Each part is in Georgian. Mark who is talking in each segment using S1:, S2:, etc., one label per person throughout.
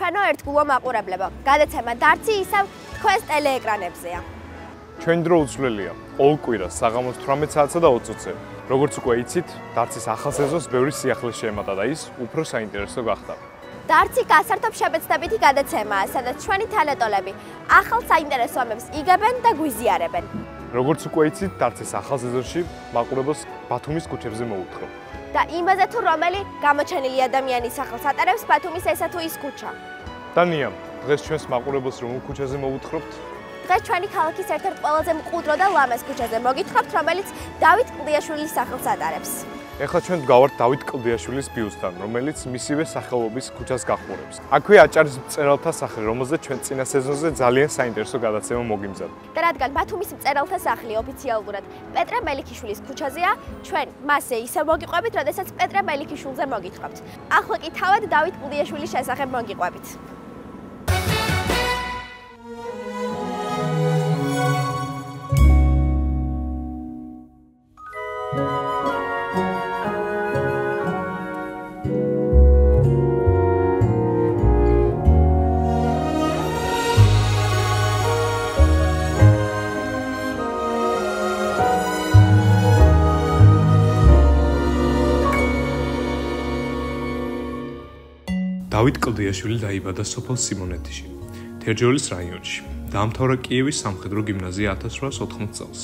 S1: ჩვენო ერთგულო მაყურებლებო. გადაცემა დარცი ისევ თქვენს ტელეეკრანებზეა.
S2: ჩვენ დრო უცვლელია. ყოველ კვირას საღამოს 18 საათსა და 20 წუთზე. როგორც უკვე იცით, დარცის ახალ სეზონს ბევრი სიახლე შეემატა და ის უფრო საინტერესო გახდა.
S1: დარცი გასართობ შებეცდებითი გადაცემაა, სადაც ჩვენი თალეტოლები ახალ საინტერესო ამებს იგებენ და გვიზიარებენ.
S2: როგორც უკვე იცით, დარცის ახალ სეზონში მაყურებელს ბათუმის ქუჩებზე მოუთხრობ.
S1: და იმაზე თუ რომელი გამოჩენილი ადამიანის სახელს ატარებს ბათუმის ესა თუ ის ქუჩა.
S2: დანია, დღეს ჩვენს მაყურებელს რომ ქუჩაზე მოუთხრობთ?
S1: დღეს ჩვენი ქალაქის ერთ-ერთ ყველაზე მყუდრო და ლამაზ ქუჩაზე მოგითხრობთ, რომელიც დავით კლდიაშვილის სახელს ატარებს.
S2: ეხლა ჩვენ გავართ დავით კლდიაშვილის ბიუსთან, რომელიც მისივე სახელობის ქუჩას გახურებს. აქვე აჭარის მწერალთა სახლი, რომელზეც ჩვენ წინა სეზონზე ძალიან საინტერესო გადაცემა მოგიმზადეთ.
S1: და რადგან ბათუმის მწერალთა სახლი ოფიციალურად პეტრე მელიქიშვილის ქუჩაზეა, ჩვენ მასე ისე მოგიყვებით, როდესაც პეტრე მელიქიშვილზე მოგითხრობთ. ახლა კი თავად დავით კლდიაშვილის შესახებ მოგიყვებით.
S3: დავით კლდიაშვილი დაიბადა სოფელ სიმონეთში, თერჯოლის რაიონში. დაამთავრა კიევის სამხედრო გიმნაზია 1880 წელს.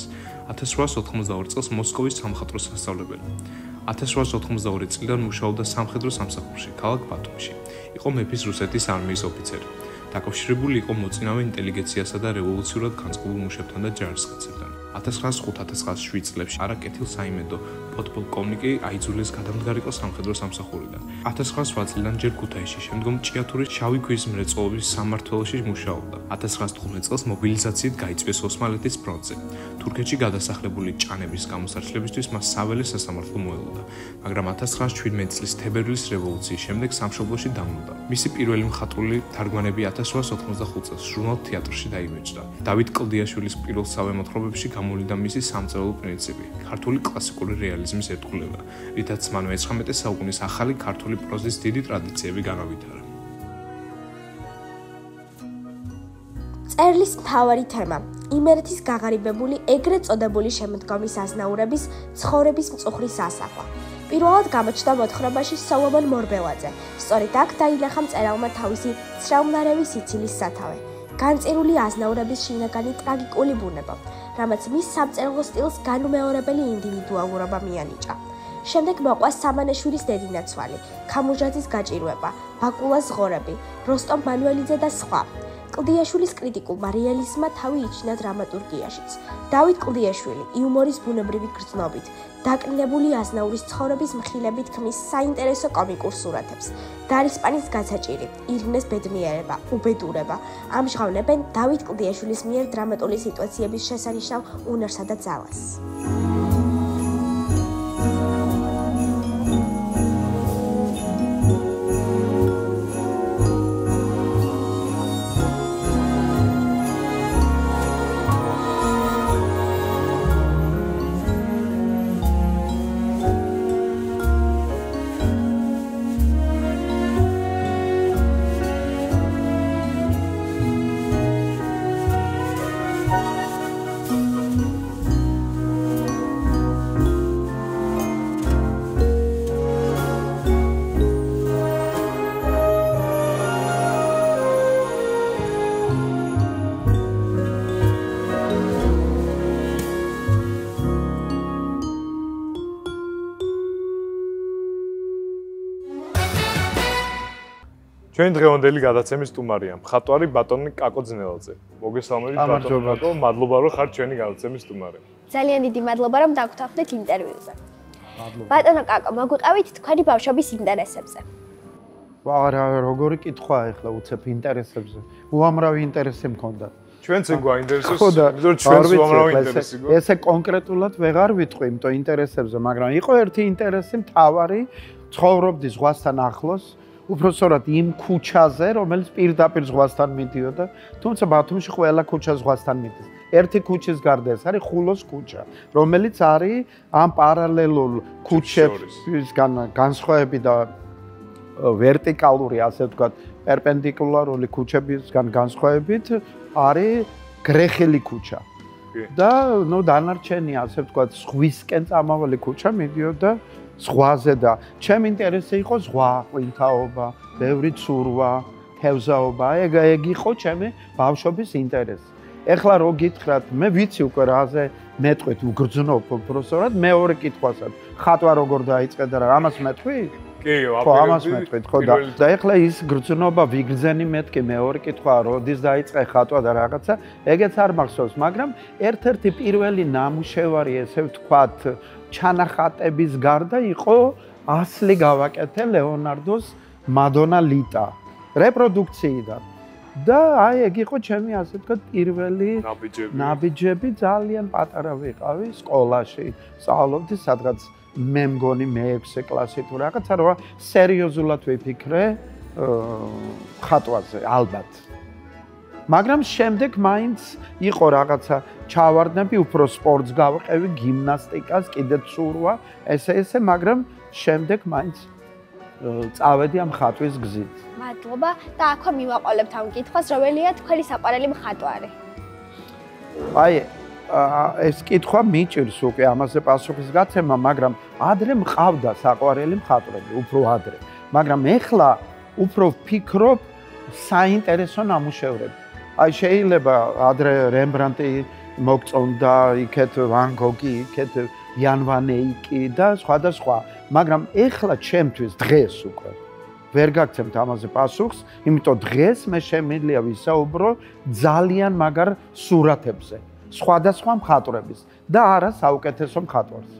S3: 1882 წელს მოსკოვის სამხატვრო სასწავლებელი. 1882 წლიდან მუშაობდა სამხედრო სამსახურში, ქალაქ ბათუმში. იყო მეფის რუსეთის არმიის ოფიცერი. დაკავშირებული იყო მოწინავე ინტელიგენციასა და რევოლუციურად განწყობილ მუშებთან და ჯარისკაცებთან. 1905-1907 წლებში არაკეთილ საიმედო პოდპოლკოვნიკი აიძულეს გადამდგარიყო სამხედრო სამსახურიდან. 1908 წლიდან ჯერ ქუთაისში, შემდგომ ჭიათურის შავი ქვის მრეწველობის სამმართველოში მუშაობდა. 1915 წელს მობილიზაციით გაიწვიეს ოსმალეთის ფრონტზე. თურქეთში გადასახლებული ჭანების გამოსარჩლებისთვის მას საველე სასამართლო მოელოდა, მაგრამ 1917 წლის თებერვლის რევოლუციის შემდეგ სამშობლოში დამნოდა. მისი პირველი მხატვრული თარგმანები 1895 წელს ჟურნალ თეატრში დაიბეჭდა. დავით კლდიაშვილის პირველ სავემოთხრობებში გამოვიდა მისი სამწერლო პრინციპი, ქართული კლასიკური რეალიზმის ერთგულება, რითაც მან მე-19 საუკუნის ახალი ქართული პროზის დიდი ტრადიციები განავითარა.
S1: წერლის მთავარი თემა იმერეთის გაღარიბებული ეგრეთ წოდებული შემდგომის აზნაურების ცხოვრების მწუხრის ასახვა. პირველად გამოჩნდა მოთხრობაში სოლომონ მორბელაძე. სწორედ აქ დაინახა მწერალმა თავისი ცრაუმნარევი სიცილის სათავე. განწერული აზნაურების შინაგანი ტრაგიკული ბუნება, რამაც მის სამწერლო სტილს განუმეორებელი ინდივიდუალურობა მიანიჭა. შემდეგ მოყვა სამანაშვილის დედინაცვალი, ქამუჟაძის გაჭირვება, ბაკულას ღორები, როსტომ მანუელიძე და სხვა. კლდიაშვილის კრიტიკულმა რეალიზმმა თავი იჩინა დრამატურგიაშიც. დავით კლდიაშვილი იუმორის ბუნებრივი გრძნობით, დაკნინებული აზნაურის ცხოვრების მხილებით ქმნის საინტერესო კომიკურ სურათებს. დარისპანის გაცაჭირი, ირინეს ბედნიერება, უბედურება ამჟღავნებენ დავით კლდიაშვილის მიერ დრამატული სიტუაციების შესანიშნავ უნარსა და ძალას.
S2: ჩვენ დღევანდელი გადაცემის სტუმარია მხატვარი ბატონი კაკო ძნელაძე. მოგესალმებით ბატონო კაკო, მადლობა რომ ხართ ჩვენი გადაცემის სტუმარი.
S1: ძალიან დიდი მადლობა რომ დაგვთანხმდით ინტერვიუზე. მადლობა. ბატონო კაკო, მოგვიყავით თქვენი ბავშვობის ინტერესებზე.
S4: ვაღარა როგორი კითხვა ახლა უცებ ინტერესებზე. უამრავი ინტერესი მქონდა.
S2: ჩვენც გვაინტერესებს, იმიტომ რომ ჩვენც უამრავი ინტერესი
S4: გვაქვს. ესე კონკრეტულად ვეღარ ვიტყვი იმიტომ ინტერესებზე, მაგრამ იყო ერთი ინტერესი მთავარი ცხოვრობდი ზღვასთან ახლოს. უფრო სწორად იმ ქუჩაზე, რომელიც პირდაპირ ზღვასთან მიდიოდა, თუმცა ბათუმში ყველა ქუჩა ზღვასთან მიდის. ერთი ქუჩის გარდა ეს არის ხულოს ქუჩა, რომელიც არის ამ პარალელულ ქუჩებისგან განსხვავებით და ვერტიკალური, ასე ვთქვათ, პერპენდიკულარული ქუჩებისგან განსხვავებით არის გრეხელი ქუჩა. და ნუ დანარჩენი, ასე ვთქვათ, ზღვისკენ წამავალი ქუჩა მიდიოდა და ზღვაზე და ჩემ ინტერესი იყო ზღვა, ყინთაობა, ბევრი ცურვა, თევზაობა. ეგ ეგ იყო ჩემი ბავშვობის ინტერესი. ეხლა რო გითხრათ, მე ვიცი უკვე რაზე მეტყვით უგრძნობ პროფესორად, მეორე კითხვასაც. ხატვა როგორ დაიწყე და რა ამას მეტყვი?
S2: კი,
S4: ხო, ამას მეტყვით, ხო და და ეხლა ის გრძნობა ვიგრძენი მეთქი მეორე კითხვა, როდის დაიწყე ხატვა და რაღაცა, ეგეც არ მახსოვს, მაგრამ ერთ-ერთი პირველი ნამუშევარი, ესე ვთქვათ, ჩანახატების გარდა იყო ასლი გავაკეთე ლეონარდოს მადონა ლიტა რეპროდუქციიდან. და აი ეგ იყო ჩემი ასე ვთქვათ პირველი
S2: ნაბიჯები.
S4: ნაბიჯები ძალიან პატარა ვიყავი სკოლაში. სწავლობდი სადღაც მე მგონი მე-6 კლასი თუ რაღაცა რა სერიოზულად ვიფიქრე ხატვაზე ალბათ. მაგრამ შემდეგ მაინც იყო რაღაცა ჩავარდნები უფრო სპორტს გავყევი, გიმნასტიკას, კიდე ცურვა, ესე ესე, მაგრამ შემდეგ მაინც წავედი ამ ხატვის გზით.
S5: მადლობა და აქვე მივაყოლებთ ამ კითხვას, რომელია თქვენი საყვარელი მხატვარი?
S4: აი ეს კითხვა მიჭირს უკვე ამაზე პასუხის გაცემა, მაგრამ ადრე მყავდა საყვარელი მხატვრები, უფრო ადრე. მაგრამ ეხლა უფრო ფიქრობ საინტერესო ნამუშევრები. აი შეიძლება ადრე რემბრანტი მოგწონდა, იქეთ ვან გოგი, იქეთ იან ვან ეიკი და სხვა და სხვა, მაგრამ ეხლა ჩემთვის დღეს უკვე ვერ გაგცემთ ამაზე პასუხს, იმიტომ დღეს მე შემიძლია ვისაუბრო ძალიან მაგარ სურათებზე. სხვადასხვა მხატვრების და არა საუკეთესო მხატვარს.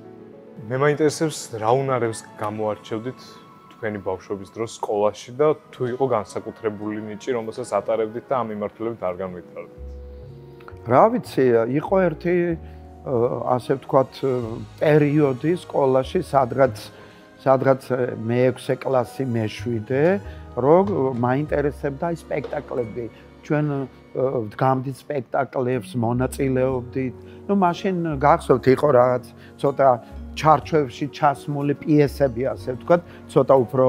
S2: მე მაინტერესებს რა უნარებს გამოარჩევდით თქვენი ბავშვობის დროს სკოლაში და თუ იყო განსაკუთრებული ნიჭი, რომელსაც ატარებდით და ამ მიმართულებით არ განვითარდით.
S4: რა ვიცი, იყო ერთი ასე ვთქვათ პერიოდი სკოლაში, სადღაც სადღაც მე-6 კლასი, მე-7, რომ მაინტერესებდა აი სპექტაკლები. ჩვენ დგამდით სპექტაკლებს, მონაწილეობდით. ну, მაშინ გახსოვთ, იყო რაღაც ცოტა ჩარჩოებში ჩასმული პიესები, ასე ვთქვათ, ცოტა უფრო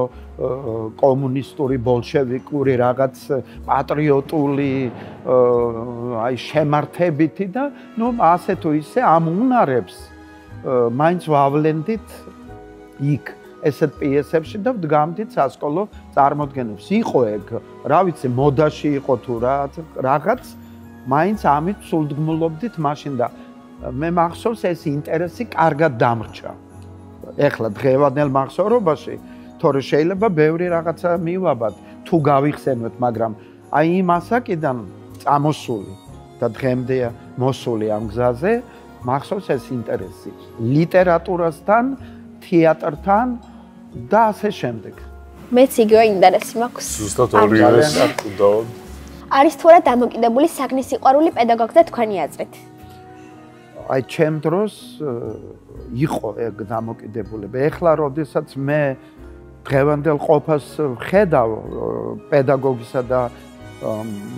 S4: კომუნისტური, ბოლშევიკური, რაღაც პატრიოტული, აი შემართებითი და ну, ასე თუ ისე ამ უნარებს მაინც ვავლენდით იქ ესეთ პიესებში და ვდგამდით სასკოლო წარმოდგენებს. იყო ეგ, რა ვიცი, მოდაში იყო თუ რა, რაღაც მაინც ამით სულდგმულობდით მაშინ და მე მახსოვს ეს ინტერესი კარგად დამრჩა. ეხლა დღევანდელ მახსოვრობაში თორე შეიძლება ბევრი რაღაცა მივაბად თუ გავიხსენოთ, მაგრამ აი იმ ასაკიდან წამოსული და დღემდე მოსული ამ გზაზე მახსოვს ეს ინტერესი ლიტერატურასთან, თეატრთან და ასე შემდეგ.
S5: მეც იგივე ინტერესი მაქვს.
S2: ზუსტად ორივე საკუთაოდ.
S5: არის თუ არა დამოკიდებული საგნის სიყვარული პედაგოგზე თქვენი აზრით?
S4: აი ჩემ დროს იყო ეგ დამოკიდებულება. ეხლა როდესაც მე დღევანდელ ყოფას ხედავ პედაგოგისა და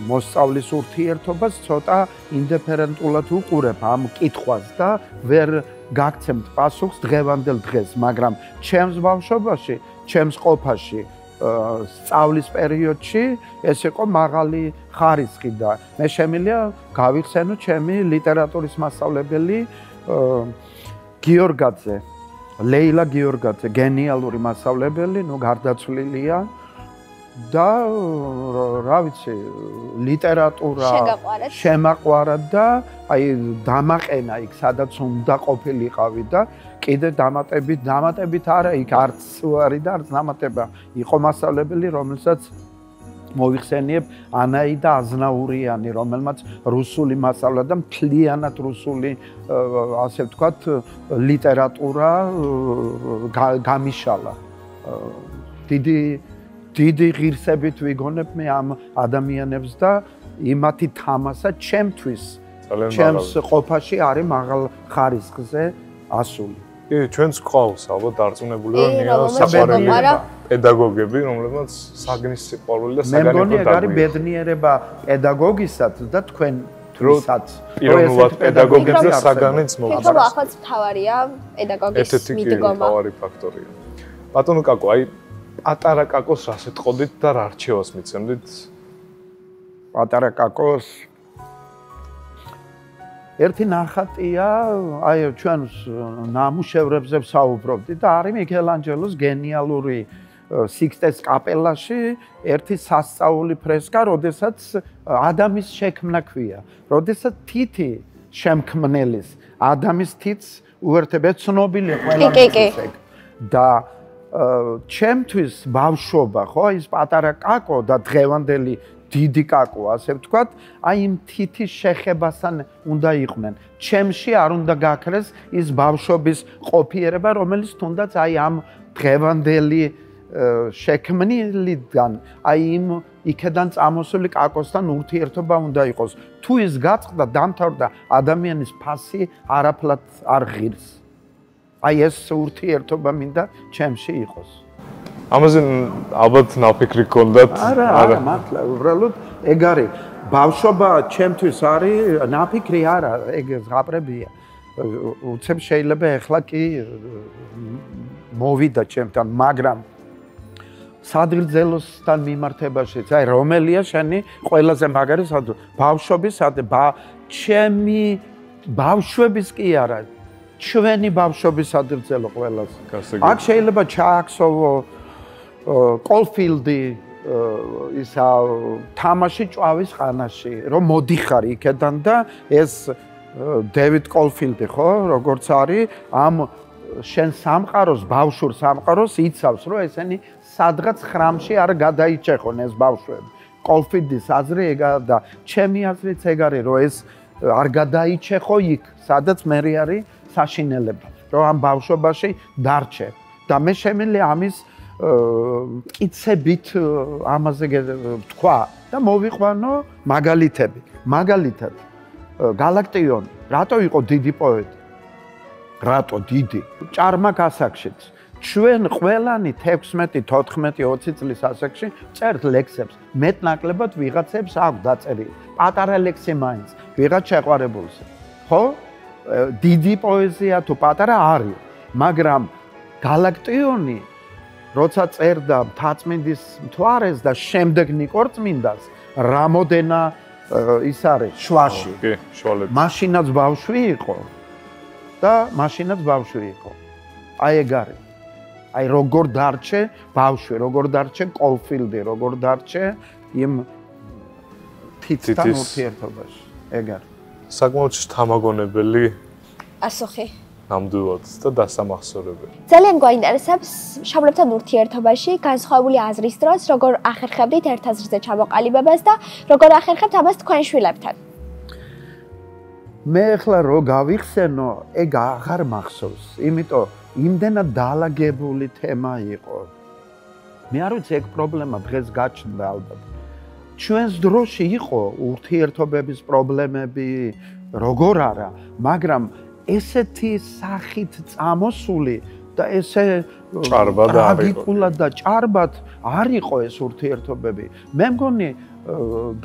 S4: მოსწავლის ურთიერთობას ცოტა ინდიფერენტულად უყურებ ამ კითხვას და ვერ გაგცემთ პასუხს დღევანდელ დღეს, მაგრამ ჩემს ბავშვობაში, ჩემს ყოფაში სწავლის პერიოდში ეს იყო მაღალი ხარისხი და მე შემიძლია გავიხსენო ჩემი ლიტერატურის მასწავლებელი გიორგაძე ლეილა გიორგაძე გენიალური მასწავლებელი ნუ გარდაცვლილია და რა ვიცი ლიტერატურა შემაყვარა და აი დამაყენა იქ სადაც უნდა ყოფილიყავი და კიდე დამატებით დამატებით არა იქ არც უარი და არც დამატება იყო მასწავლებელი რომელსაც მოიხსენიებ ანაიდა აზნაურიანი რომელმაც რუსული მასწავლა და მთლიანად რუსული ასე ვთქვათ ლიტერატურა გამიშალა დიდი დიდი ღირსებით ვიგონებ მე ამ ადამიანებს და იმათი თამასა ჩემთვის ჩემს ყოფაში არის მაღალ ხარისხზე ასული.
S2: კი, ჩვენს ყავს ალბათ დარწმუნებული რომ ნია საყვარელი პედაგოგები, რომლებმაც საგნის სიყვარული და საგანი
S4: და მე მგონი ბედნიერება პედაგოგისაც და თქვენ თვითაც
S2: პიროვნულად პედაგოგებს და საგანიც მოგწევს.
S5: ხო, ახაც თავარია პედაგოგის მიდგომა.
S2: ეს ერთი თავარი ფაქტორია. ბატონო კაკო, აი პატარა კაკოს რას ეთყოდით და რა რჩევას მიცემდით?
S4: პატარა კაკოს ერთი ნახატია, აი ჩვენს ნამუშევრებზე საუბრობდი და არის მიქელანჯელოს გენიალური სიქსტეს კაპელაში ერთი სასწაული ფრესკა, როდესაც ადამის შექმნა ქვია. როდესაც თითი შემქმნელის ადამის თითს უერთებია ცნობილი
S5: ყველა
S4: და ჩემთვის ბავშვობა ხო ის პატარა კაკო და დღევანდელი დიდი კაკო ასე ვთქვათ აი იმ თითის შეხებასთან უნდა იყვნენ ჩემში არ უნდა გაქრეს ის ბავშვობის ყოფიერება რომელიც თუნდაც აი ამ დღევანდელი შექმნილიდან აი იმ იქედან წამოსული კაკოსთან ურთიერთობა უნდა იყოს. თუ ის გაწყდა, დამთავრდა ადამიანის ფასი არაფლად არ ღირს. აი ეს ურთიერთობა მინდა ჩემში იყოს.
S2: ამაზე ალბათ ნაფიქრი გქონდათ?
S4: არა, არა, მართლა, უბრალოდ ეგ არის. ბავშვობა ჩემთვის არის ნაფიქრი არა, ეგ ზღაპრებია. უცებ შეიძლება ეხლა კი მოვიდა ჩემთან, მაგრამ სადღრძელოსთან მიმართებაშიც, აი რომელია შენი ყველაზე მაგარი სადღ ბავშვობის ბა ჩემი ბავშვების კი არა ჩვენი ბავშვობის სადღრძელო ყველაზე. აქ შეიძლება ჩააქსოვო კოლფილდი ისა თამაში ჭვავის ხანაში, რომ მოდიხარ იქედან და ეს დევიდ კოლფილდი ხო, როგორც არის ამ შენ სამყაროს ბავშვურ სამყაროს იცავს, რომ ესენი სადღაც ხრამში არ გადაიჭეხონ ეს ბავშვები. კოლფიდის აზრი ეგა და ჩემი აზრიც ეგ არის, რომ ეს არ გადაიჭეხო იქ, სადაც მე არის საშინელება, რომ ამ ბავშვობაში დარჩე. და მე შემიძლია ამის კიცებით ამაზე თქვა და მოვიყვანო მაგალითები. მაგალითად galaktion რატო იყო დიდი პოეტი? რატო დიდი? ჭარმა გასაგშიც. ჩვენ ყველანი 16, 14, 20 წლის ასაკში წერთ ლექსებს. მეტნაკლებად ვიღაცებს აქვს დაწერილი. პატარა ლექსი მაინც ვიღაც შეყვარებულს. ხო? დიდი პოეზია თუ პატარა არის, მაგრამ galaktionი როცა წერდა მთაწმინდის მთვარეს და შემდეგ ნიკორწმინდას, რამოდენა ის არის შვაში.
S2: კი, შვალეთ.
S4: მაშინაც ბავშვი იყო და მაშინაც ბავშვი იყო. აი ეგ არის. აი როგორ დარჩე ბავშვი, როგორ დარჩე კოლფილდი, როგორ დარჩე იმ თითთან ურთიერთობაში. ეგ არის.
S2: საკმაოდ თამაგონებელი
S5: ასოხი.
S2: ნამდვილად და დასამახსოვრებელი.
S5: ძალიან გვაინტერესებს შაბლებთან ურთიერთობაში განსხვავებული აზრის დროს, როგორ ახერხებდით ერთ აზრზე ჩამოყალიბებას და როგორ ახერხებთ ამას თქვენ შვილებთან.
S4: მე ახლა რო გავიხსენო, ეგ აღარ მახსოვს, იმიტომ იმდენად დაალაგებული თემა იყო. მე არ ვიცი ეგ პრობლემა დღეს გაჩნდა ალბათ. ჩვენს დროში იყო ურთიერთობების პრობლემები, როგორ არა, მაგრამ ესეთი სახით წამოსული და ესე
S2: ჭარბად
S4: არისულად და ჭარბად არ იყო ეს ურთიერთობები. მე მგონი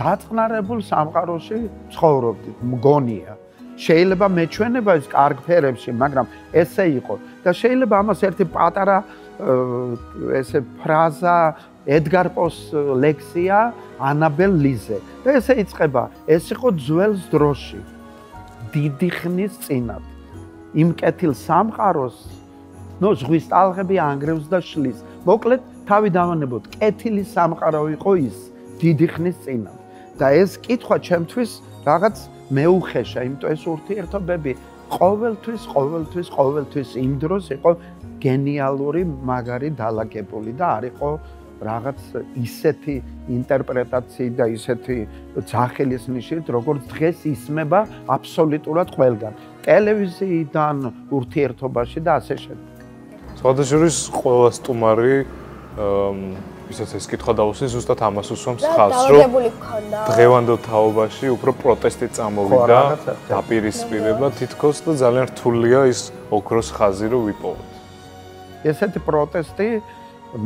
S4: დაწყნარებულ სამყაროში ცხოვრობდით, მგონია. შეიძლება მეჩვენება ის კარგ ფერებში, მაგრამ ესე იყო და შეიძლება ამას ერთი პატარა ესე ფრაზა ედგარ პოს ლექსია ანაბელ lize და ესე იწება ეს იყო ძველს დროში. დიდი ხნის წინათ. იმ კეთილ სამყაროს ნუ ზღვის ტალღები ანგრევს და შლის. მოკლედ თავი დავანებოთ კეთილი სამყარო იყო ის დიდი ხნის წინათ. და ეს კითხვა ჩემთვის რაღაც მეუხეშა, იმიტომ ეს ურთიერთობები ყოველთვის, ყოველთვის, ყოველთვის იმ დროს იყო გენიალური, მაგარი დაალაგებული და არისო რაღაც ისეთი ინტერპრეტაცია და ისეთი ძახილის ნიშნით, როგორც დღეს ისმება აბსოლუტურად ყველგან. ტელევიზიიდან ურთიერთობაში და ასე შემდეგ.
S2: სხვადასხვა ყველა სტუმარი ვისაც ეს კითხვა დაუსვი ზუსტად ამას უსვამს ხალხს
S5: რომ
S2: დღევანდელ თაობაში უფრო პროტესტი წამოვიდა დაპირისპირება თითქოს და ძალიან რთულია ის ოქროს ხაზი რომ ვიპოვოთ
S4: ესეთი პროტესტი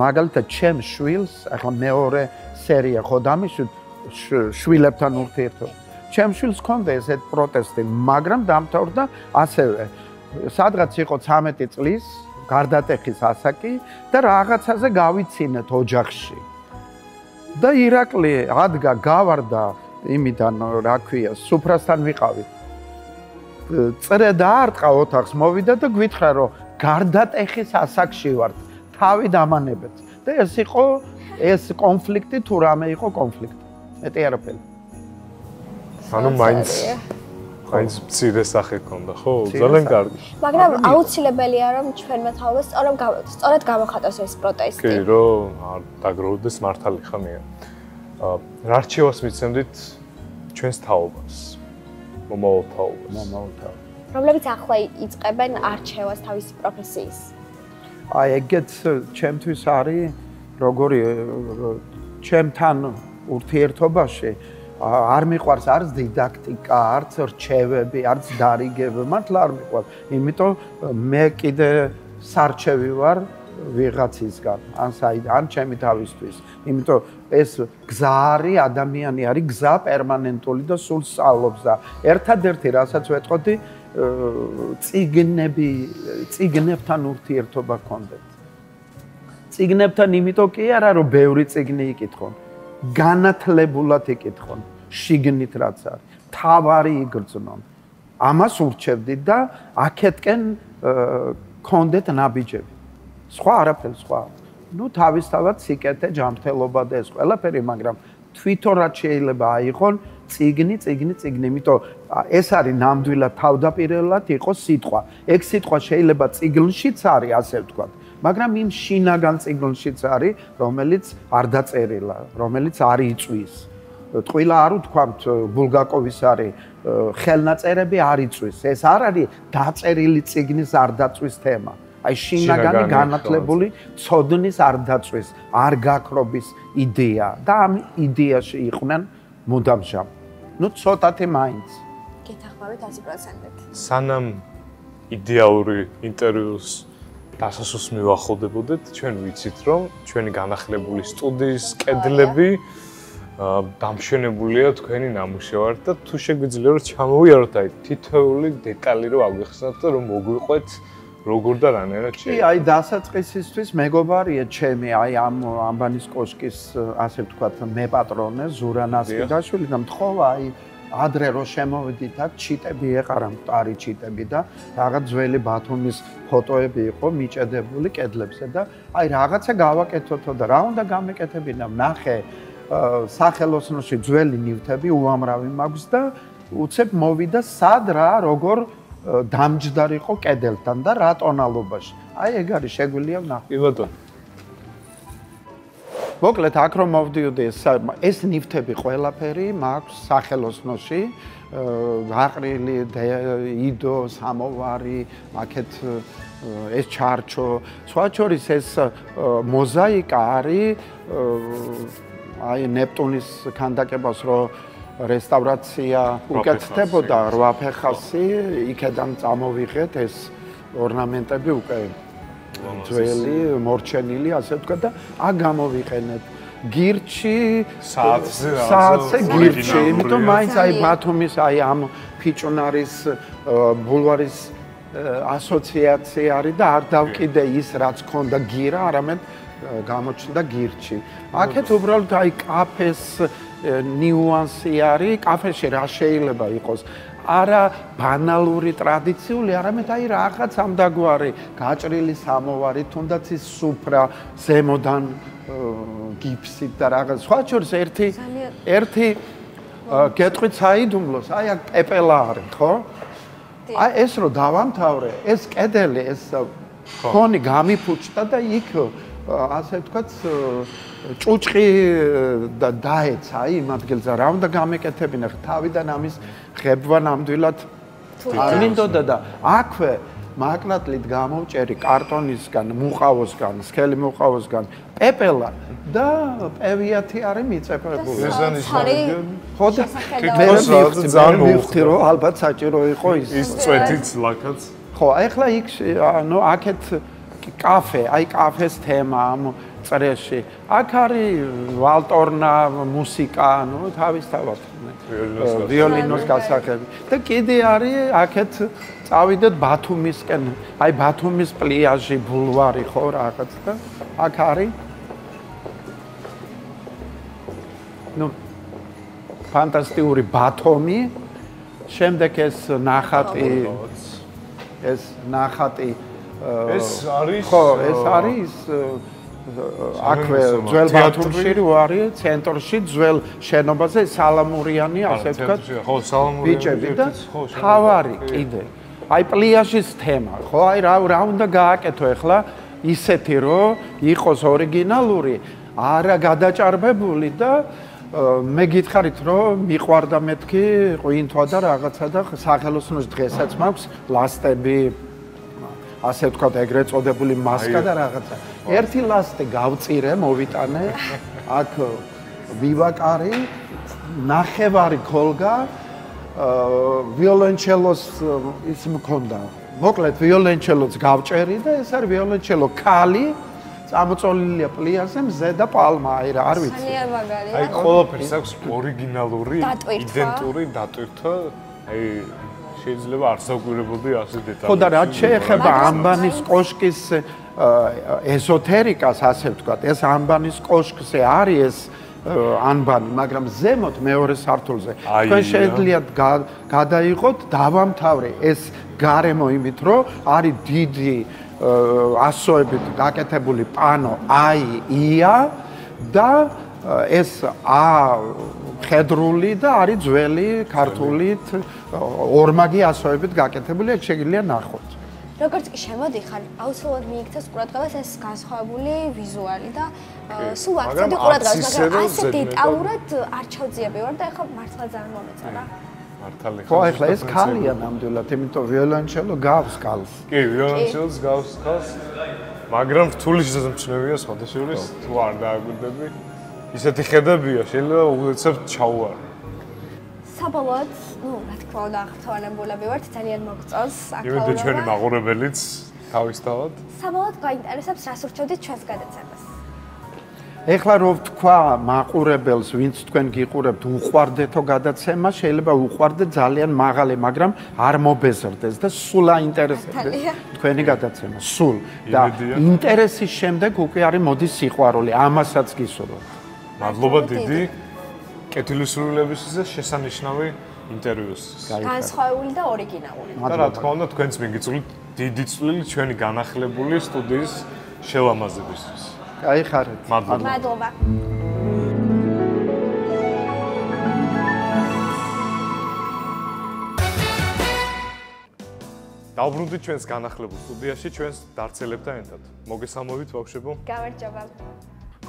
S4: მაგალითად ჩემ შვილს ახლა მეორე სერია ხო დამიშვი შვილებთან ურთიერთობა ჩემ შვილს ქონდა ესეთი პროტესტი მაგრამ დამთავრდა ასევე სადღაც იყო 13 წლის გარდატეხის ასაკი და რაღაცაზე გავიცინეთ ოჯახში. და ირაკლი ადგა გავარდა იმიდან რა ქვია, სუფრასთან ვიყავით. წრე დაარტყა ოთახს, მოვიდა და გვითხრა რომ გარდატეხის ასაკში ვარ. თავი დამანებეთ. და ეს იყო ეს კონფლიქტი თუ რამე იყო კონფლიქტი. მეტი არაფერი.
S2: ანუ მაინც მაინც მცირე სახე ქონდა, ხო? ძალიან კარგი.
S5: მაგრამ აუცილებელია რომ ჩვენმა თაობას სწორად სწორად გამოხატოს ეს პროტესტი.
S2: კი, რომ არ დაგროვდეს მართალი ხამია. აა რა რჩევას მიცემდით ჩვენს თაობას? მომავალ თაობას.
S4: მომავალ თაობას.
S5: რომლებიც ახლა იწყებენ არჩევას თავისი პროფესიის.
S4: აი ეგეც ჩემთვის არის როგორი ჩემთან ურთიერთობაში არ მიყვარს არც დიდაქტიკა, არც რჩევები, არც დარიგება, მართლა არ მიყვარს. იმიტომ მე კიდე სარჩევი ვარ ვიღაცისგან, ან საით, ან ჩემი თავისთვის. იმიტომ ეს გზა არის, ადამიანი არის გზა პერმანენტული და სულ სწავლობს და ერთადერთი რასაც ვეტყოდი, ციგნები, ციგნებთან ურთიერთობა გქონდეთ. ციგნებთან იმიტომ კი არა, რომ ბევრი ციგნი იკითხონ. განათლებულად იკითხონ, შიგნით რაც არის. თავარი იგრძნონ. ამას ურჩევდი და აქეთკენ კონდეთ ნაბიჯები. სხვა არაფერი სხვა. ნუ თავისთავად სიკეთე ჯანმრთელობა და ეს ყველაფერი, მაგრამ თვითონ რაც შეიძლება აიღონ ციგნი, ციგნი, ციგნი, იმიტომ ეს არის ნამდვილად თავდაპირველად იყო სიტყვა. ეგ სიტყვა შეიძლება ციგნშიც არის, ასე ვთქვათ. მაგრამ იმ შინაგან ციგნშიც არის, რომელიც არ დაწერილა, რომელიც არ იწვის. ტყილა არ უთქვამთ ბულგაკოვის არის ხელნაწერები არ იწვის. ეს არ არის დაწერილი ციგნის არ დაწვის თემა. აი შინაგანი განათლებული ცოდნის არ დაწვის, არ გაქრობის იდეა და ამ იდეაში იყვნენ მუდამჟამ. ну ცოტათი მაინც.
S5: გეთახმავით 100%-ით
S2: სანამ იდეალური ინტერვიუს დასასრულს მივახოდებოდეთ, ჩვენ ვიცით, რომ ჩვენი განახლებული სტუდიის კედლები დამშვენებულია თქვენი ნამუშევარით და თუ შეგვიძლია რომ ჩამოვიაროთ აი თითოეული დეტალი რომ აღვიხსნათ და რომ მოგვიყვეთ როგორ და რანაირად
S4: შეიძლება. კი, აი დასაწყისისთვის მეგობარია ჩემი, აი ამ ამბანის კოშკის ასე ვთქვათ, მე პატრონე ზურანასი და მთხოვა აი ადრე რო შემოვიდით აქ ჩიტები ეყარა მტარი ჩიტები და რაღაც ძველი ბათუმის ფოტოები იყო მიჭედებული კედლებზე და აი რაღაცა გავაკეთოთო და რა უნდა გამეკეთებინა ნახე სახელოსნოში ძველი ნივთები უამრავი მაქვს და უცებ მოვიდა სად რა როგორ დამჯდარიყო კედელთან და რა ტონალობაში. აი ეგ არის შეგვიძლია ვნახო
S2: კი ბატონო
S4: მოკლედ აქ რომ მოვდიოდი ეს ეს ნივთები ყველაფერი მაქვს სახელოსნოში. აყრილი იდო სამოვარი აქეთ ეს ჩარჩო. სხვა შორის ეს მოზაიკა არის აი ნეპტუნის ქანდაკებას რო რესტავრაცია უკეთდებოდა რვა ფეხასი იქედან წამოვიღეთ ეს ორნამენტები უკვე ძველი, მორჩენილი, ასე ვთქვა და ა გამოვიყენეთ. გირჩი
S2: საათზე
S4: საათზე გირჩი, იმიტომ მაინც აი ბათუმის აი ამ ფიჭუნარის ბულვარის ასოციაცია არის და არ დავკიდე ის რაც ქონდა გირა, არამედ გამოჩნდა გირჩი. აქეთ უბრალოდ აი კაფეს ნიუანსი არის, კაფეში რა შეიძლება იყოს? არა ბანალური ტრადიციული, არამედ აი რაღაც ამდაგვარი გაჭრილი სამოვარი, თუნდაც ის სუფრა ზემოდან გიფსით და რაღაც. სხვა შორის ერთი ერთი გეტყვით საიდუმლოს, აი აქ პეპელა არის, ხო? აი ეს რო დავამთავრე, ეს კედელი, ეს ფონი გამიფუჭდა და იქ ასე ვთქვათ ჭუჭყი და დაეცა იმ ადგილზე რა უნდა გამეკეთებინა თავიდან ამის ღებვა ნამდვილად არ მინდოდა და აქვე მაკნატლით გამოვჭერი კარტონისგან, მუყავოსგან, სქელი მუყავოსგან პეპელა და პევიათი არის მიწეფებული.
S2: ესანის მაგრამ
S4: ხო და მე ძალიან მივხვდი რომ ალბათ საჭირო იყო ის.
S2: ის წვეთიც ლაკაც.
S4: ხო, ახლა იქ ანუ აქეთ კაფე, აი კაფეს თემა ამ წრეში. აქ არის ვალტორნა მუსიკა, ну, თავისთავად. ვიოლინოს გასაღები. და კიდე არის აქეთ წავიდეთ ბათუმისკენ, აი ბათუმის პლიაჟი, ბულვარი ხო რაღაც და აქ არის. ნუ ფანტასტიკური ბათუმი. შემდეგ ეს ნახატი ეს ნახატი
S2: ეს არის
S4: ხო, ეს არის აქვე ძველ ბათუმში არის ცენტრში ძველ შენობაზე სალამურიანი ასე ვთქვათ
S2: ხო სალამურიანი
S4: ბიჭები და თავარი კიდე. აი პლიაჟის თემა ხო აი რა რა უნდა გააკეთო ახლა ისეთი რომ იყოს ორიგინალური არა გადაჭარბებული და მე გითხარით რომ მიყვარდა მეთქი ყვინთვა და რაღაცა და სახელოსნოს დღესაც მაქვს ლასტები ასე ვთქვათ ეგრეთ წოდებული მასკა და რაღაცა. ერთი ლასტი გავწირე მოვიტანე აქ ვივაკარი ნახევარი ქოლგა ვიოლონჩელოს ის მქონდა. მოკლედ ვიოლონჩელოც გავჭერი და ეს არის ვიოლონჩელო კალი წამოწოლილია პლიაზე მზე და პალმა აი რა არ ვიცი.
S1: ძალიან მაგარია
S2: აი ყველაფერს აქვს ორიგინალური იდენტური დატვირთვა აი შეიძლება არსაუკვირებოდი ასე დეტალები
S4: ხო და რაც შეეხება ამბანის კოშკის ეზოთერიკას ასე ვთქვათ ეს ამბანის კოშკზე არის ეს ანბანი, მაგრამ ზემოთ მეორე სართულზე. თქვენ შეძლიათ გადაიღოთ დავამთავრე ეს გარემო იმით, რომ არის დიდი ასოებით გაკეთებული პანო აი ია და ეს ა ხედრული და არის ძველი ქართულით ორმაგი ასოებით გაკეთებული, ეგ შეგიძლია ნახოთ.
S1: როგორც კი შემოდიხარ, აუცილებლად მიიქცეს ყურადღებას ეს განსხვავებული ვიზუალი და სულ აქცენტი ყურადღებას, მაგრამ ასე დეტალურად არ ჩავძიები ვარ და ეხლა მართლა ძალიან მომეწონა.
S2: მართალი
S4: ხო, ეხლა ეს ქალია ნამდვილად, იმიტომ ვიოლონჩელო გავს კალს.
S2: კი, ვიოლონჩელოს გავს კალს. მაგრამ რთული შესაძლებლობია სხვადასხვა თუ არ დააგვირდები. ისეთი ხედებია, შეიძლება უცებ ჩაუარო.
S1: საბოლოოდ, ну, რა თქმა უნდა, აღფრთოვანებულები ვართ, ძალიან მოგწონს
S2: აქაურობა. იმედი ჩვენი მაყურებელიც თავისთავად.
S1: საბოლოოდ გაინტერესებს რას ურჩევდით ჩვენს გადაცემას.
S4: ეხლა რო ვთქვა მაყურებელს, ვინც თქვენ გიყურებთ, უყვარდეთო გადაცემა, შეიძლება უყვარდეთ ძალიან მაღალი, მაგრამ არ მობეზრდეს და სულ აინტერესებდეს თქვენი გადაცემა, სულ. და ინტერესის შემდეგ უკვე არის მოდის სიყვარული, ამასაც გისურვებ.
S2: მადლობა დიდი. კეთილისურვილების და შესანიშნავი ინტერვიუსის.
S1: განსხვავებული და ორიგინალური.
S2: და რა თქმა უნდა, თქვენც მიგიწვით დიდი წვლილი ჩვენი განახლებული სტუდიის შელამაზებისთვის.
S4: აი ხარეთ.
S1: მადლობა. მადლობა.
S2: დავბრუნდით ჩვენს განახლებულ სტუდიაში ჩვენს დარწელებთან ერთად. მოგესალმებით ბავშვებო.
S1: გამარჯობა.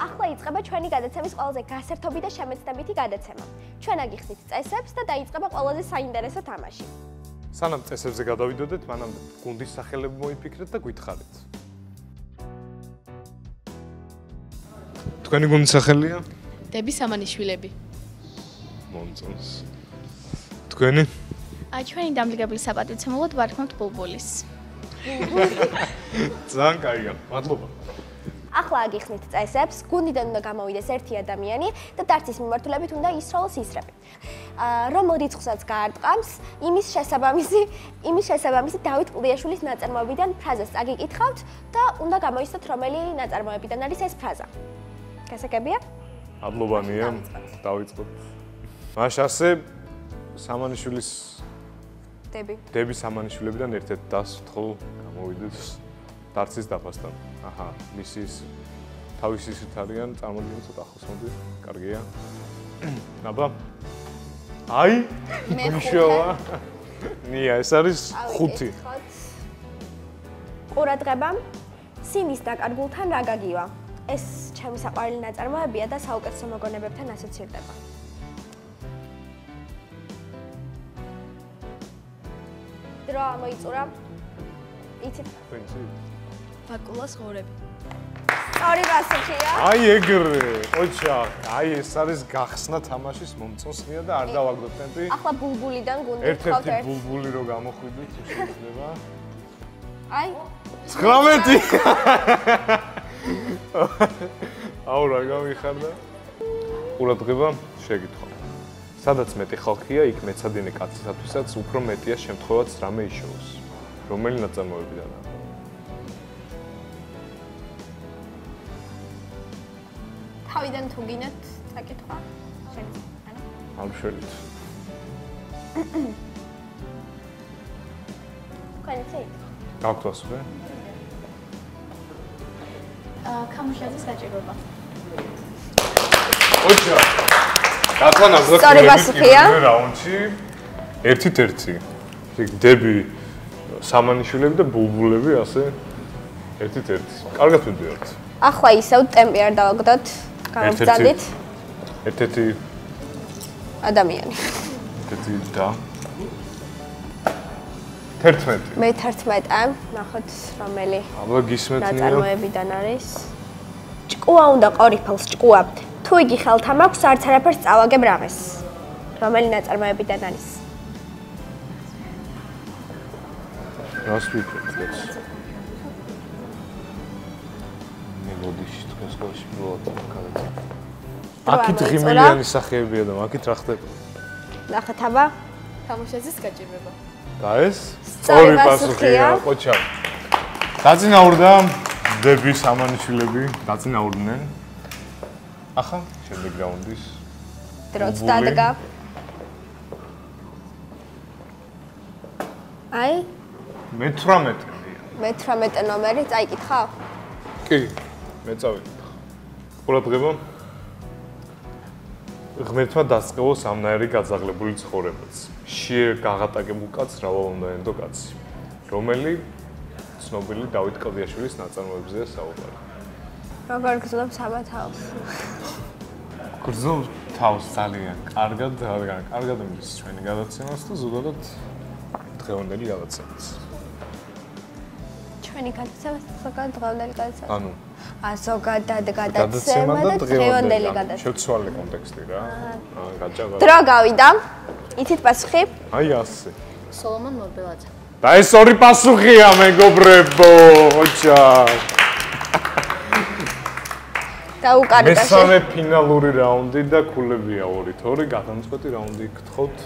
S1: ახლა იწყება ჩვენი გადაცემის ყველაზე გასერთობი და შემეცნებითი გადაცემა. ჩვენ აგიხსნით წესებს და დაიწყება ყველაზე საინტერესო თამაში.
S2: სანამ წესებზე გადავიდოდეთ, მანამდე გუნდის სახელები მოიფიქრეთ და გითხარით. თქვენი გუნდის სახელია?
S6: დები სამანიშვილები.
S2: მომწონს. თქვენი?
S6: აი ჩვენი დამლიგებული საპატივცემულოდ ვარქმევთ ბულბულის.
S2: ძალიან კაია. მადლობა.
S1: ახლა აგიხსნით წესებს, გუნდიდან უნდა გამოვიდეს ერთი ადამიანი და დარცის მიმართულებით უნდა ისროლოს ისრები. აა რომ რიცხვსაც გაარტყამს, იმის შესაბამისი, იმის შესაბამისი დავით კლდიაშვილის ნაწარმოებიდან ფრაზას წაგიკითხავთ და უნდა გამოისწოთ რომელი ნაწარმოებიდან არის ეს ფრაზა. გასაგებია?
S2: აბლობანია. დავიწყოთ. მაშ ასე სამანიშვილის
S1: დები.
S2: დები სამანიშვილებიდან ერთ-ერთ დასთხო გამოვიდეს დარცის დაფასთან. აჰა, მისის თავისი ისეთ არიან, წარმოგიდგენთ ცოტა ახლოს მოდი. კარგია. ნაბა. აი, მე შოვა. ნია, ეს არის ხუთი.
S1: ყურადღება. სიმის დაკარგულთან რა გაგივა? ეს ჩემი საყვარელი ნაწარმოებია და საუკეთესო მოგონებებთან ასოცირდება. დრო მოიწურა. იცით?
S2: თქვენცი?
S6: ბაკულას ღორები.
S1: სწორი გასაჩია.
S2: აი ეგრე, ოჩა, აი ეს არის გახსნა თამაშის მომწონსნია და არ დავაგდოთ ტემპი.
S1: ახლა ბულბულიდან გუნდი
S2: ხავთ ერთ. ერთ ბულბული რო გამოხვიდით, შეიძლება.
S1: აი
S2: 19. აუ რა გამიხარდა? ყურადღება შეგითხო. სადაც მეტი ხალხია, იქ მეცადინე კაცისათვისაც უფრო მეტია შემთხვევაც რამე იშოვოს. რომელი ნაწარმოებიდანაა?
S1: თავიდან თუ გინდათ წაკითხვა? შეიძლება, ანუ თქვენი ცით?
S2: გაქვთ ასვე?
S6: აა კამუშაძის გაჭირვება.
S2: ოჩა. გათანაბრდა
S1: სწორი პასუხია.
S2: რაუნდში ერთით ერთი. დები სამანიშვილები და ბულბულები ასე ერთით ერთი. კარგად ვიდეოთ.
S1: ახლა ისევ ტემპი არ დავაგდოთ. გამოგზავნით
S2: ერთ-ერთი
S1: ადამიანი.
S2: ერთი და 11.
S1: მე 11-ა, ნახოთ რომელი
S2: აბა გისმეთნია.
S1: ნაწარმოებიდან არის. ჭკუა უნდა ყორიფელს, ჭკუა. თუ იგი ხელთა მაქვს, არც არაფერს წავაგებ რამეს. რომელი ნაწარმოებიდან არის?
S2: რას ვიქნებ? მელოდიში ყოველში პროათ მაგალითად. აქეთ ღიმილიანი სახეებია და აქეთ რა ხდება?
S1: ნახეთ აბა.
S6: კამუშაძის გაჭირვება.
S2: და ეს
S1: სწორი პასუხია.
S2: ყოჩა. დაწინაურდა დები სამანიშვილები, დაწინაურდნენ. ახლა შემდეგ რაუნდის
S1: დროც დადგა. აი,
S2: მე-18-ია.
S1: მე-18 ნომერი წაიკითხავ?
S2: კი, მე წავიდე. ყურადღება. ღმერთმა დასწევოს ამნაირი გაძაღლებული ცხოვრებაც. შიერ გაღატაკებულ კაცს რავა უნდა ენდო კაცი. რომელი ცნობილი დავით კლდიაშვილის ნაწარმოებზეა საუბარი.
S1: როგორ გძლობს აბა თავს?
S2: გრძნობს თავს ძალიან. კარგად, რადგან კარგად მიდის ჩვენი გადაცემას და ზოგადად დღევანდელი გადაცემაც.
S1: ჩვენი გადაცემა ზოგადად დღევანდელი გადაცემა.
S2: ანუ
S1: ზოგადად
S2: გადაცემა და
S1: დღევანდელი გადაცემა.
S2: შეცვალე კონტექსტი რა. აა გაჭაბა.
S1: დრო გავიდა. იცით პასუხი?
S2: აი ასე.
S6: სოლომონ მორბელაძე.
S2: და ეს ორი პასუხია მეგობრებო, ოჩა.
S1: და უკან კაში.
S2: მესამე ფინალური რაუნდი და ქულებია 2-2 გადამწყვეტი რაუნდი გთხოვთ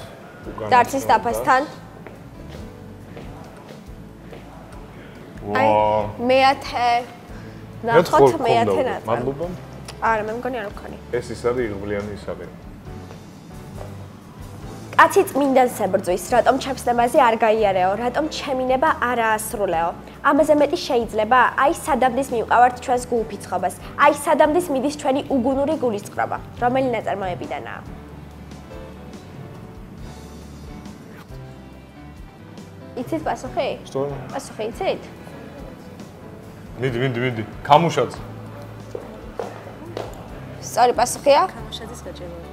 S2: უკან.
S1: დარცის დაფასთან. აი მე
S2: 10
S1: ნახოთ მეათე
S2: უკვე.
S1: ნაწარმოები.
S2: მადლობა.
S1: არა, მე მგონი არ ვქონი.
S2: ეს ის არის იღბლიანი ის არის.
S1: კაცი წმინდანს ებრძვის, რატომ ჩემსნებაზე არ გაიარეო, რატომ ჩემინება არ აასრულეო. ამაზე მეტი შეიძლება, აი სადამდის მივყავართ ჩვენს გულფიცხობას, აი სადამდის მიდის ჩვენი უგუნური გულისწყრობა. რომელი ნაწარმოებიდანაა? იცით პასუხი? პასუხი იცით?
S2: მიდი, მიდი, მიდი. კამუშაძე.
S1: სწორი პასუხია?
S6: კამუშაძის გაჭირვება.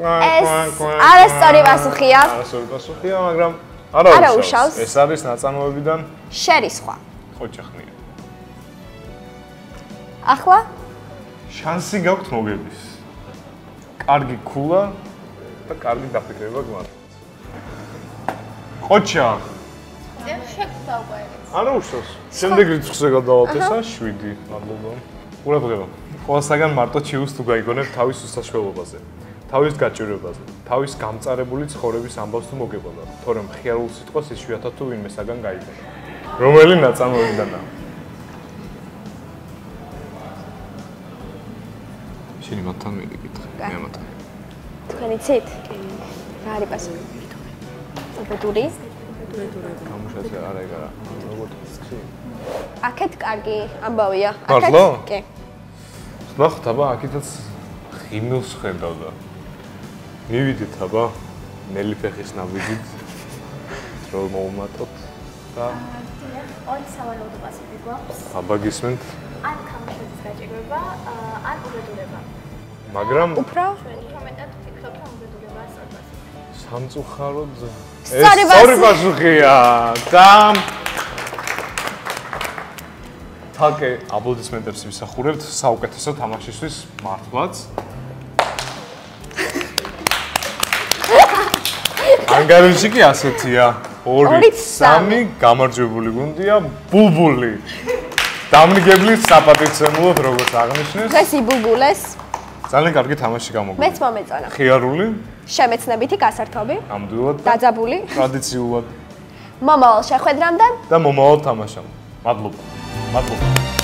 S1: ეს არასწორი პასუხია.
S2: არასწორი პასუხია, მაგრამ არა
S1: არა
S2: უშავს. ეს არის ნაწარმოებიდან
S1: შერისხვა.
S2: ყოჩახნია.
S1: ახლა
S2: შანსი გაქვთ მოგების. კარგი ქულა და კარგი დაფიქრება გმართ. ყოჩა,
S6: შეგვდა უკვე.
S2: არა უშავს. შემდეგ რიცხვზე გადავალთ ესა 7. მადლობა. ყურადღება. ყველასაგან მარტო ჩიუს თუ გაიგონებ თავის უსაშველობაზე. თავის გაჭირვებაზე, თავის გამწარებული ცხოვრების ამბავს თუ მოგებოდა, თორემ ხიარულ სიტყვას იშვიათად თუ ვინმესაგან გაიგონა. რომელი ნაწარმოებიდანაა? შენი მათთან მიდი კითხე, მე მათთან.
S1: თქვენ იცით? კი. რა არის პასუხი? უბედური?
S2: გამუშავე არა ეგ არა. როგორ თქვი?
S1: აქეთ კარგი ამბავია.
S2: მართლა?
S1: კი.
S2: ნახოთ აბა აქეთაც ღიმილს ხედავდა. მივიდით აბა ნელი ფეხის ნაბიჯით. რო მოუმატოთ და
S6: ორი სავარაუდო პასუხი გვაქვს.
S2: აბა გისმენთ,
S6: ან კამუშაძის გაჭირვება, ან უბედურება.
S2: მაგრამ
S1: უფრო
S6: ვფიქრობ, რომ უბედურება სწორად.
S2: სამწუხაროდ
S1: სწორი
S2: სწორი
S1: პასუხი.
S2: პასუხია და თალკე აპლოდისმენტებს ვისახურებთ საუკეთესო თამაშისთვის მართლაც. ანგარიში კი ასეთია. 2
S1: ორი, სამი.
S2: 3 გამარჯვებული გუნდია ბულბული. დამრიგებლის საპატიცემულოდ როგორც აღნიშნეს,
S1: დღეს იბულბულეს.
S2: ძალიან კარგი თამაში გამოგვიყვება.
S1: მეც მომეწონა.
S2: ხიარული,
S1: შემეცნებითი გასართობი,
S2: ნამდვილად და
S1: დაძაბული.
S2: ტრადიციულად
S1: მომავალ შეხვედრამდე
S2: და მომავალ თამაშამდე. მადლობა. მადლობა.